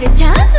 later, time.